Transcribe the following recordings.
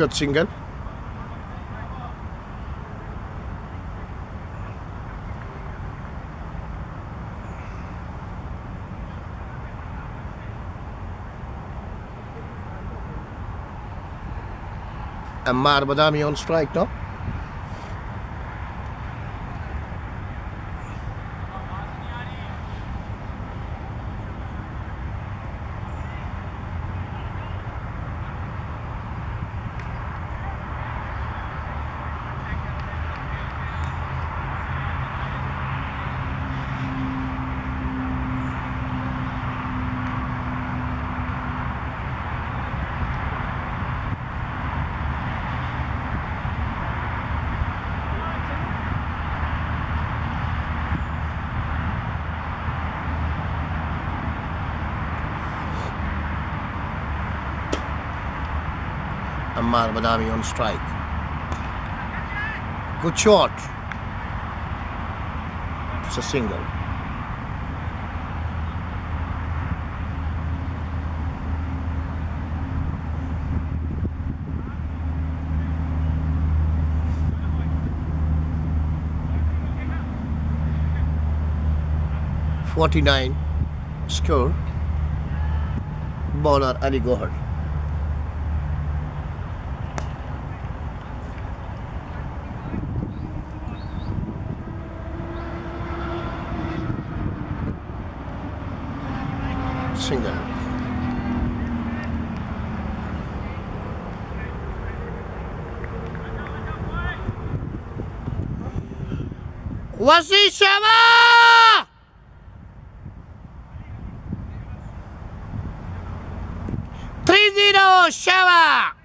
afkürzingen. En maar madame, je ontstrijkt nog. Ammar Badami on strike. Good shot. It's a single. Forty-nine score. Bowler Ali Gohar. Wasishama! Trinidad Shower!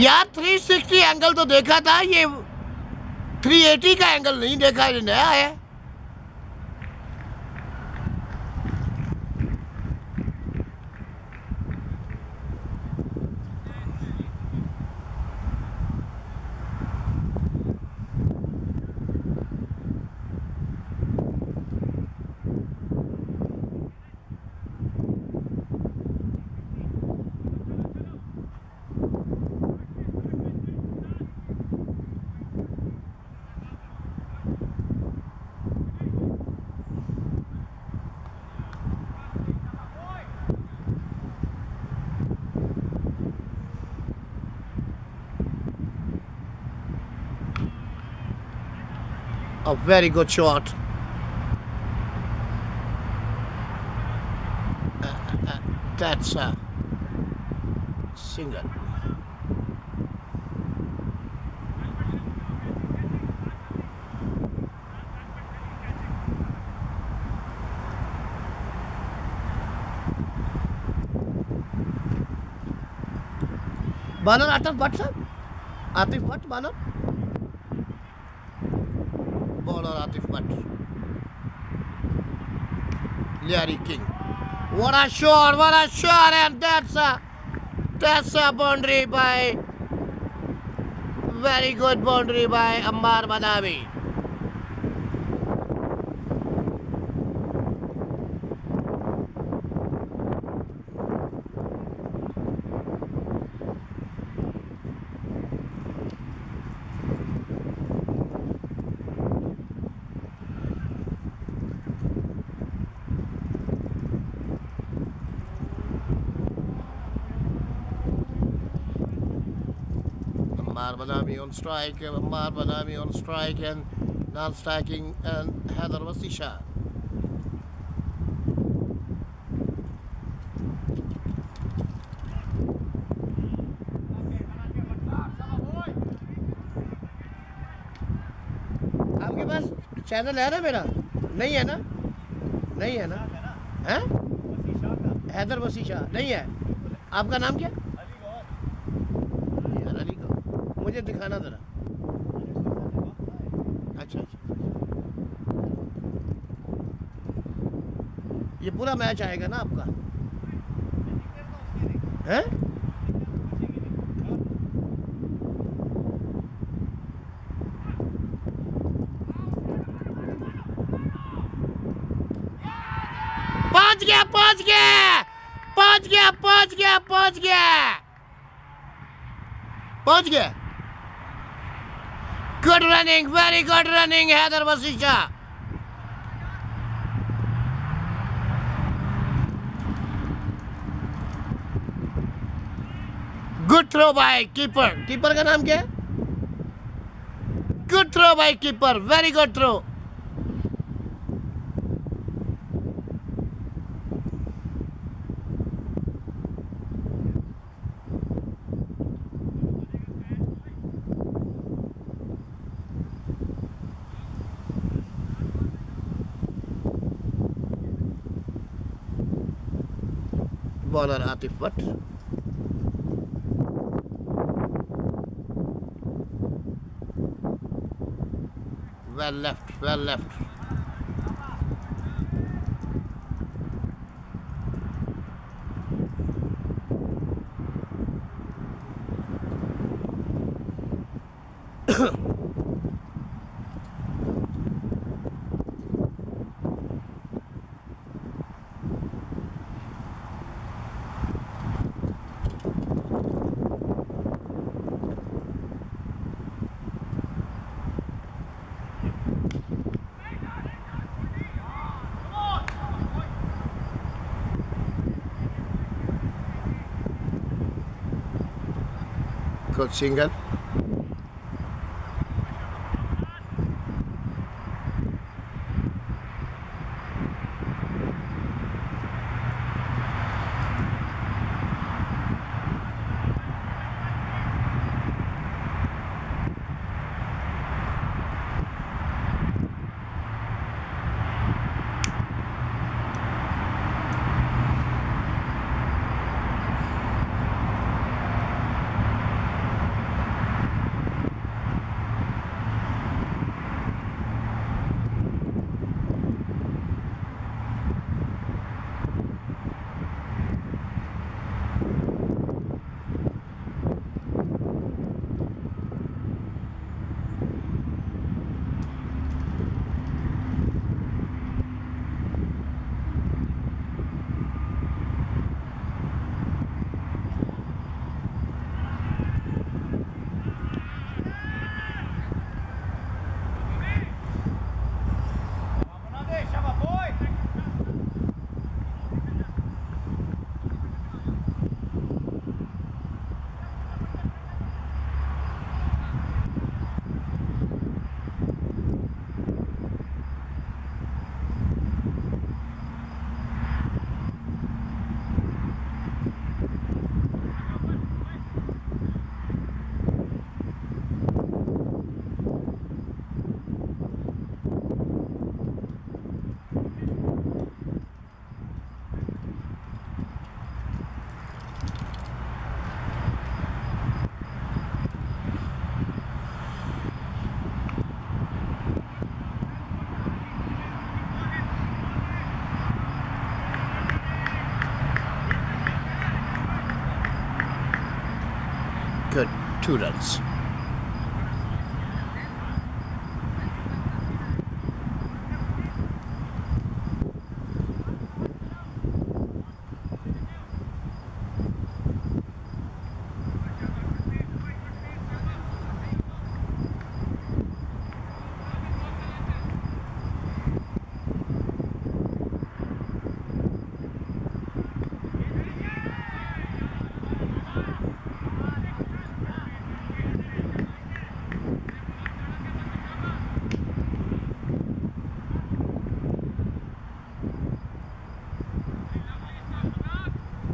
यार 360 angle तो देखा था, ये 380 का angle नहीं देखा ये नया है। A very good shot. Uh, uh, that's a single. Banar Atif Bhatt sir? Atif Bhatt Banar? Bowler Atif Bhatt. Larry King. What a shot, what a shot, and that's a that's a boundary by very good boundary by Ammar Badami. Badami on strike, Ammar Badami on strike and non-striking and Heather Wasisha. आपके पास channel है ना मेरा नहीं है ना नहीं है ना है हैदर वसी शाह नहीं है आपका नाम क्या यार अली का मुझे दिखाना जरा। अच्छा अच्छा ये पूरा मैच आएगा ना आपका? है? पहुँच गया पहुँच गया! पहुँच गया पहुँच गया पहुँच गया! पहुँच गया! Good running very good running Haider Vasisha. Good throw by keeper keeper का नाम क्या है? Good throw by keeper very good throw bowler Atif Butt. Well left, well left. spazieren gehen? Good.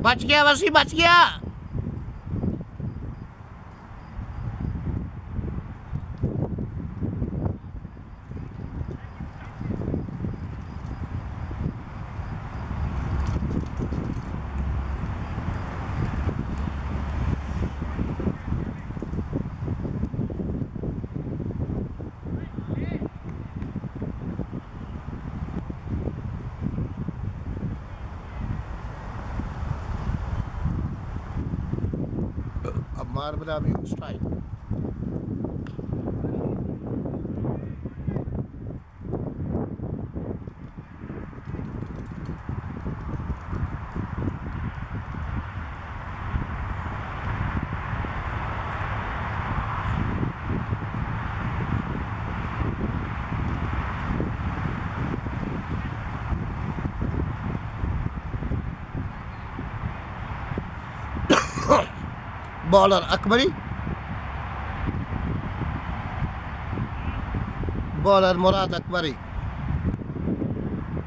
बच गया वसी बच गया। Marbella View strike. Bowler Akbari. Bowler Murad Akbari.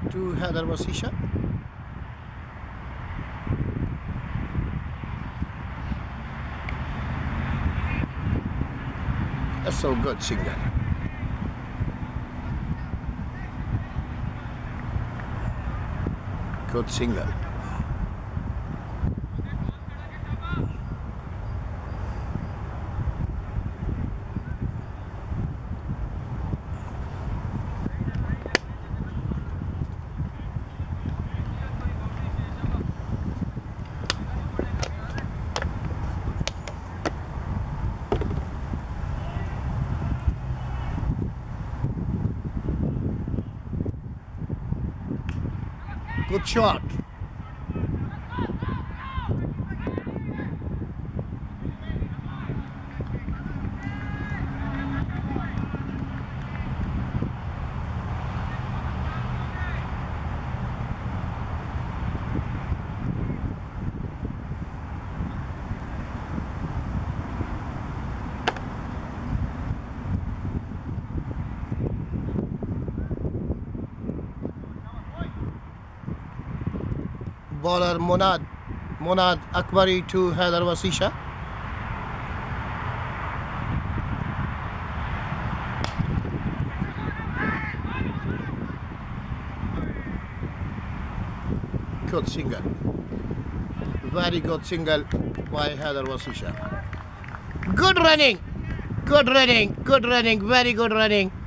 To. That's so good singer. Good singer. Good shot. Bowler Murad. Murad Akbari to Haider Wasi Shah. Good single. Very good single by Haider Wasi Shah. Good running. Good running. Good running. Very good running.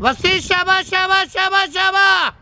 Vasi şaba şaba şaba şaba.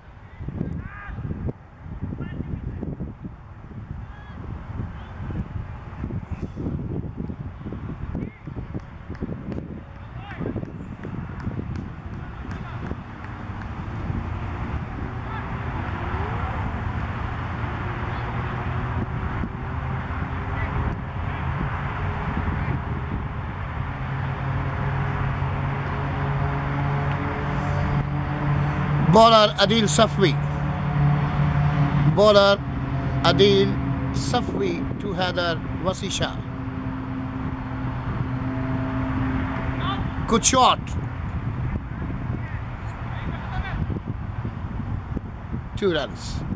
Bowler Adil Safwi. Bowler Adil Safwi to Heather Wasisha. Good shot. Two runs.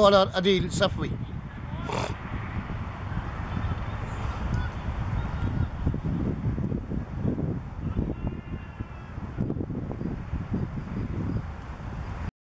بولر أديل صفوي.